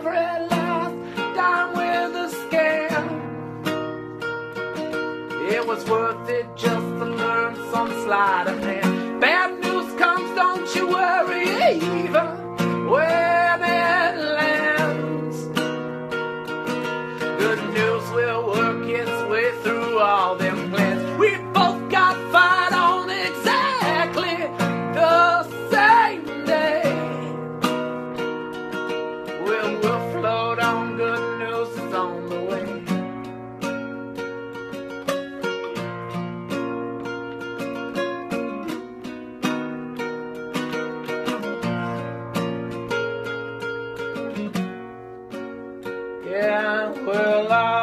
every last dime with a. It was worth it just to learn some sleight of hand. Bad news comes, don't you worry. When it lands, good news will work its way through all them plans. We've 天回来。